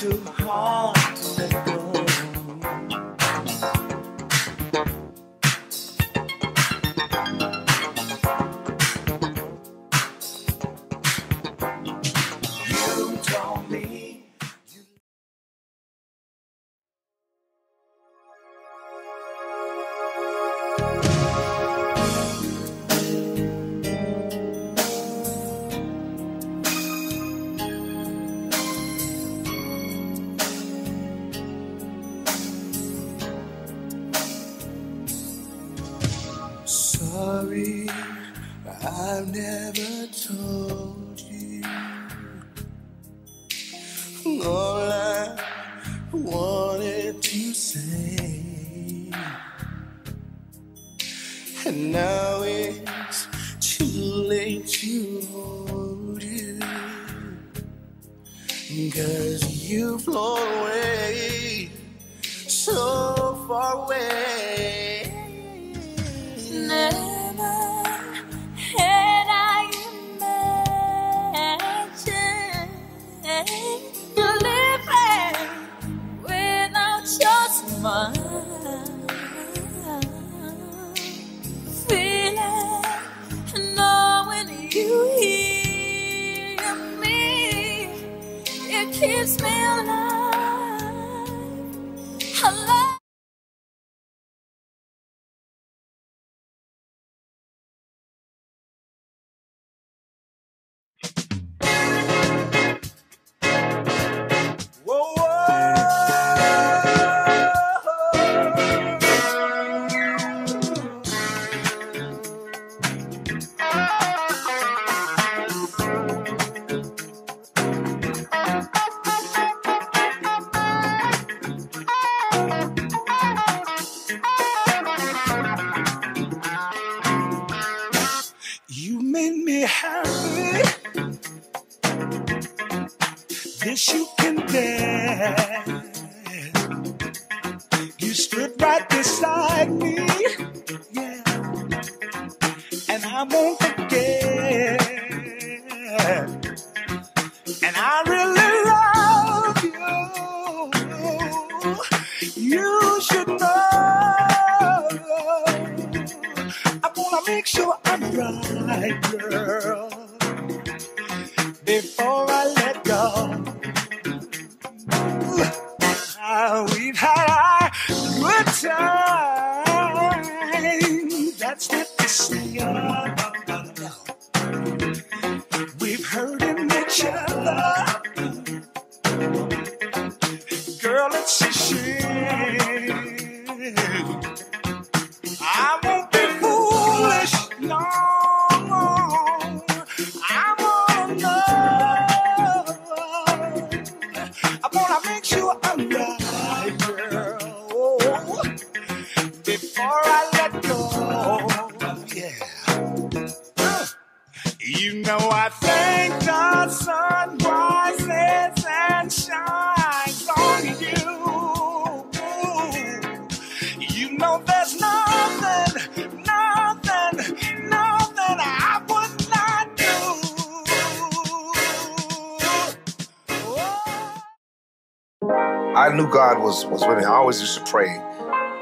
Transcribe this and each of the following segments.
to all I wanted to say. And now it's too late to hold you. Cause you've flown away so far away. Never love. I won't forget. And I really love you. You should know. I want to make sure I'm right, girl. Before I let go. Uh, we've had a good time. That's not the same. I knew God was was with me. I always used to pray.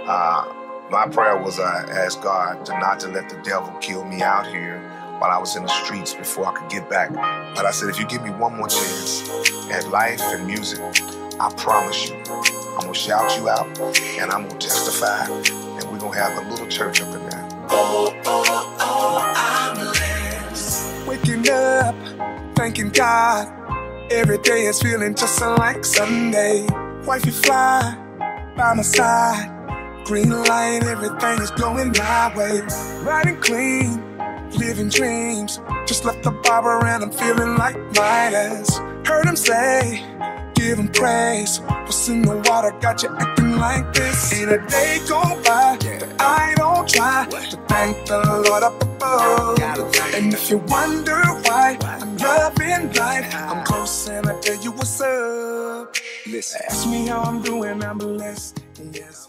Uh, my prayer was I asked God to not to let the devil kill me out here while I was in the streets before I could get back. But I said, if you give me one more chance at life and music, I promise you, I'm gonna shout you out and I'm gonna testify, and we're gonna have a little church up in there. Oh, oh, oh, I'm blessed. Waking up, thanking God. Every day is feeling just like Sunday. Wifey fly by my side. Green light, everything is going my way. Riding clean, living dreams. Just left the barber and I'm feeling like Midas. Heard him say, give him praise. What's in the water got you acting like this? Ain't a day go by that I don't try to thank the Lord up above. And if you wonder why I'm loving life, I'm close and I tell you what's up. Listen, ask me how I'm doing, I'm blessed. Yes.